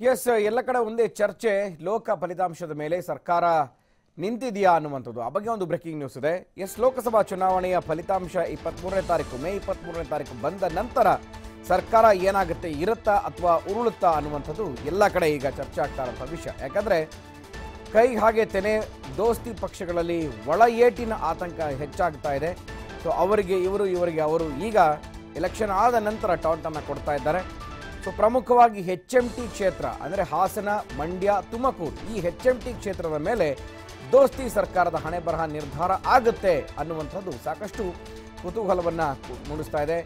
S ಎಲ್ಲ ಕಡೆ ಒಂದೇ ಚರ್ಚೆ. ಲೋಕ ಫಲಿತಾಂಶದ ಮೇಲೆ ಸರ್ಕಾರ ನಿಂತಿದೆಯಾ ಅನ್ನುವಂಥದ್ದು. ಆ ಬಗ್ಗೆ ಒಂದು ಬ್ರೇಕಿಂಗ್ ನ್ಯೂಸ್ ಇದೆ. ಎಸ್ ಲೋಕಸಭಾ ಚುನಾವಣೆಯ ಫಲಿತಾಂಶ ಇಪ್ಪತ್ಮೂರನೇ ತಾರೀಕು, ಮೇ ಇಪ್ಪತ್ತ್ಮೂರನೇ ತಾರೀಕು ಬಂದ ನಂತರ ಸರ್ಕಾರ ಏನಾಗುತ್ತೆ, ಇರುತ್ತಾ ಅಥವಾ ಉರುಳುತ್ತಾ ಅನ್ನುವಂಥದ್ದು ಎಲ್ಲ ಕಡೆ ಈಗ ಚರ್ಚೆ ಆಗ್ತಾ ಇರೋಂಥ ವಿಷಯ. ಯಾಕಂದರೆ ಕೈ ಹಾಗೆ ತೆನೆ ದೋಸ್ತಿ ಪಕ್ಷಗಳಲ್ಲಿ ಒಳ ಏಟಿನ ಆತಂಕ ಹೆಚ್ಚಾಗ್ತಾ ಇದೆ. ಸೊ ಅವರಿಗೆ ಇವರು, ಇವರಿಗೆ ಅವರು ಈಗ ಎಲೆಕ್ಷನ್ ಆದ ನಂತರ ಟಾಟನ್ನು ಕೊಡ್ತಾ ಇದ್ದಾರೆ. ಸೊ ಪ್ರಮುಖವಾಗಿ ಹೆಚ್ ಎಂ ಟಿ ಕ್ಷೇತ್ರ, ಅಂದರೆ ಹಾಸನ, ಮಂಡ್ಯ, ತುಮಕೂರು, ಈ ಹೆಚ್ ಎಂ ಟಿ ಕ್ಷೇತ್ರದ ಮೇಲೆ ದೋಸ್ತಿ ಸರ್ಕಾರದ ಹಣೆ ಬರಹ ನಿರ್ಧಾರ ಆಗುತ್ತೆ ಅನ್ನುವಂಥದ್ದು ಸಾಕಷ್ಟು ಕುತೂಹಲವನ್ನು ಮೂಡಿಸ್ತಾ ಇದೆ.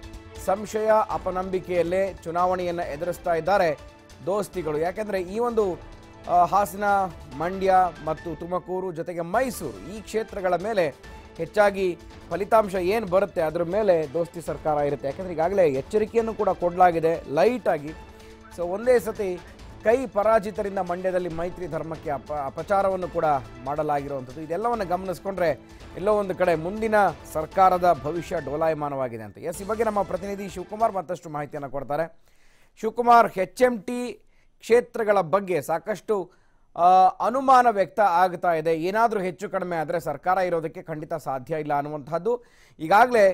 ಸಂಶಯ, ಅಪನಂಬಿಕೆಯಲ್ಲೇ ಚುನಾವಣೆಯನ್ನು ಎದುರಿಸ್ತಾ ಇದ್ದಾರೆ ದೋಸ್ತಿಗಳು. ಯಾಕೆಂದರೆ ಈ ಒಂದು ಹಾಸನ, ಮಂಡ್ಯ ಮತ್ತು ತುಮಕೂರು ಜೊತೆಗೆ ಮೈಸೂರು ಈ ಕ್ಷೇತ್ರಗಳ ಮೇಲೆ ಹೆಚ್ಚಾಗಿ ಫಲಿತಾಂಶ ಏನು ಬರುತ್ತೆ ಅದರ ಮೇಲೆ ದೋಸ್ತಿ ಸರ್ಕಾರ ಇರುತ್ತೆ. ಯಾಕಂದರೆ ಈಗಾಗಲೇ ಎಚ್ಚರಿಕೆಯನ್ನು ಕೂಡ ಕೊಡಲಾಗಿದೆ ಲೈಟಾಗಿ ಸೊ ಒಂದೇ ಸತಿ ಕೈ ಪರಾಜಿತರಿಂದ ಮಂಡ್ಯದಲ್ಲಿ ಮೈತ್ರಿ ಧರ್ಮಕ್ಕೆ ಅಪ, ಅಪಚಾರವನ್ನು ಕೂಡ ಮಾಡಲಾಗಿರುವಂಥದ್ದು. ಇದೆಲ್ಲವನ್ನು ಗಮನಿಸ್ಕೊಂಡ್ರೆ ಎಲ್ಲೋ ಒಂದು ಕಡೆ ಮುಂದಿನ ಸರ್ಕಾರದ ಭವಿಷ್ಯ ಡೋಲಾಯಮಾನವಾಗಿದೆ ಅಂತ. ಎಸ್ ಈ ಬಗ್ಗೆ ನಮ್ಮ ಪ್ರತಿನಿಧಿ ಶಿವಕುಮಾರ್ ಮತ್ತಷ್ಟು ಮಾಹಿತಿಯನ್ನು ಕೊಡ್ತಾರೆ. ಶಿವಕುಮಾರ್ ಹೆಚ್ ಎಂ ಟಿ ಕ್ಷೇತ್ರಗಳ ಬಗ್ಗೆ ಸಾಕಷ್ಟು ಅನುಮಾನ ವ್ಯಕ್ತ ಆಗ್ತಾ ಇದೆ. ಏನಾದರೂ ಹೆಚ್ಚು ಕಡಿಮೆ ಆದರೆ ಸರ್ಕಾರ ಇರೋದಕ್ಕೆ ಖಂಡಿತ ಸಾಧ್ಯ ಇಲ್ಲ ಅನ್ನುವಂಥದ್ದು. ಈಗಾಗಲೇ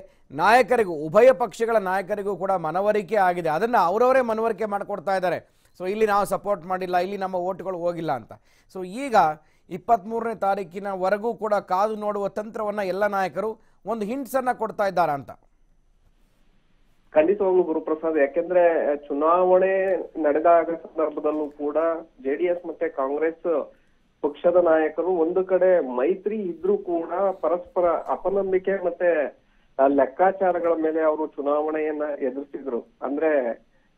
ನಾಯಕರಿಗೂ, ಉಭಯ ಪಕ್ಷಗಳ ನಾಯಕರಿಗೂ ಕೂಡ ಮನವರಿಕೆ ಆಗಿದೆ. ಅದನ್ನು ಅವರವರೇ ಮನವರಿಕೆ ಮಾಡಿಕೊಡ್ತಾ ಇದ್ದಾರೆ. ಸೊ ಇಲ್ಲಿ ನಾವು ಸಪೋರ್ಟ್ ಮಾಡಿಲ್ಲ, ಇಲ್ಲಿ ನಮ್ಮ ಓಟ್ಗಳು ಹೋಗಿಲ್ಲ ಅಂತ. ಸೊ ಈಗ ಇಪ್ಪತ್ತ್ಮೂರನೇ ತಾರೀಕಿನವರೆಗೂ ಕೂಡ ಕಾದು ನೋಡುವ ತಂತ್ರವನ್ನು ಎಲ್ಲ ನಾಯಕರು ಒಂದು ಹಿಂಟ್ಸನ್ನು ಕೊಡ್ತಾ ಇದ್ದಾರೆ ಅಂತ ಖಂಡಿತವಾಗ್ಲೂ ಗುರುಪ್ರಸಾದ್, ಯಾಕೆಂದ್ರೆ ಚುನಾವಣೆ ನಡೆದಾಗ ಸಂದರ್ಭದಲ್ಲೂ ಕೂಡ ಜೆಡಿಎಸ್ ಮತ್ತೆ ಕಾಂಗ್ರೆಸ್ ಪಕ್ಷದ ನಾಯಕರು ಒಂದು ಕಡೆ ಮೈತ್ರಿ ಇದ್ರೂ ಕೂಡ ಪರಸ್ಪರ ಅಪನಂಬಿಕೆ ಮತ್ತೆ ಲೆಕ್ಕಾಚಾರಗಳ ಮೇಲೆ ಅವರು ಚುನಾವಣೆಯನ್ನ ಎದುರಿಸಿದ್ರು ಅಂದ್ರೆ,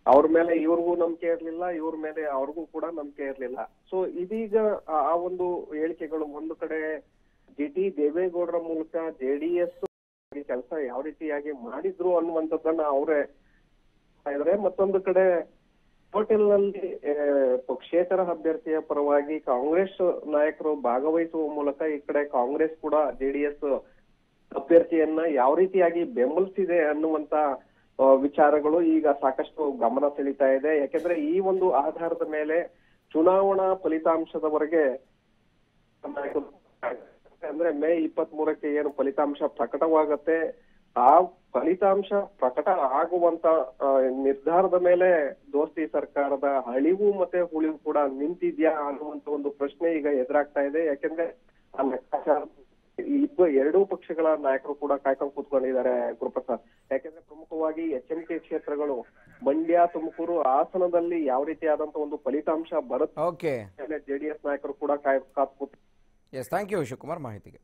ಅವ್ರ ಮೇಲೆ ಇವ್ರಿಗೂ ನಂಬಿಕೆ ಇರ್ಲಿಲ್ಲ, ಇವ್ರ ಮೇಲೆ ಅವ್ರಿಗೂ ಕೂಡ ನಂಬಿಕೆ ಇರ್ಲಿಲ್ಲ. ಸೊ ಇದೀಗ, ಆ ಆ ಒಂದು ಹೇಳಿಕೆಗಳು ಒಂದು ಕಡೆ, ಜಿ ಟಿ ದೇವೇಗೌಡರ ಮೂಲಕ ಜೆಡಿಎಸ್ ಕೆಲಸ ಯಾವ ರೀತಿಯಾಗಿ ಮಾಡಿದ್ರು ಅನ್ನುವಂಥದ್ದನ್ನ ಅವರೇ ಇದ್ರೆ. ಮತ್ತೊಂದು ಕಡೆ ಹೋಟೆಲ್ನಲ್ಲಿ ಪಕ್ಷೇತರ ಅಭ್ಯರ್ಥಿಯ ಪರವಾಗಿ ಕಾಂಗ್ರೆಸ್ ನಾಯಕರು ಭಾಗವಹಿಸುವ ಮೂಲಕ ಈ ಕಡೆ ಕಾಂಗ್ರೆಸ್ ಕೂಡ ಜೆಡಿಎಸ್ ಅಭ್ಯರ್ಥಿಯನ್ನ ಯಾವ ರೀತಿಯಾಗಿ ಬೆಂಬಲಿಸಿದೆ ಅನ್ನುವಂತ ವಿಚಾರಗಳು ಈಗ ಸಾಕಷ್ಟು ಗಮನ ಸೆಳೀತಾ ಇದೆ. ಯಾಕೆಂದ್ರೆ ಈ ಒಂದು ಆಧಾರದ ಮೇಲೆ ಚುನಾವಣಾ ಫಲಿತಾಂಶದವರೆಗೆ ಅಂದ್ರೆ ಮೇ ಇಪ್ಪತ್ತ್ ಮೂರಕ್ಕೆ ಏನು ಫಲಿತಾಂಶ ಪ್ರಕಟವಾಗತ್ತೆ ಆ ಫಲಿತಾಂಶ ಪ್ರಕಟ ಆಗುವಂತ ನಿರ್ಧಾರದ ಮೇಲೆ ದೋಸ್ತಿ ಸರ್ಕಾರದ ಅಳಿವು ಮತ್ತೆ ಉಳಿವು ಕೂಡ ನಿಂತಿದ್ಯಾ ಅನ್ನುವಂತ ಒಂದು ಪ್ರಶ್ನೆ ಈಗ ಎದುರಾಗ್ತಾ ಇದೆ. ಯಾಕೆಂದ್ರೆ ಆ ಲೆಕ್ಕಾಚಾರ ಇಬ್ಬ ಎರಡೂ ಪಕ್ಷಗಳ ನಾಯಕರು ಕೂಡ ಕಾಯ್ಕೊಂಡು ಕೂತ್ಕೊಂಡಿದ್ದಾರೆ ಗುರುಪ್ರಸಾದ್. ಯಾಕೆಂದ್ರೆ ಪ್ರಮುಖವಾಗಿ ಎಚ್ ಎಂ ಟಿ ಕ್ಷೇತ್ರಗಳು ಮಂಡ್ಯ ತುಮಕೂರು ಹಾಸನದಲ್ಲಿ ಯಾವ ರೀತಿಯಾದಂತ ಒಂದು ಫಲಿತಾಂಶ ಬರುತ್ತೆ ಜೆಡಿಎಸ್ ನಾಯಕರು ಕೂಡ ಕಾಯ್ ಕಾತ್ ಕೂತ್ ಎಸ್ ಥ್ಯಾಂಕ್ ಯು ಶಿವಕುಮಾರ್ ಮಾಹಿತಿಗೆ.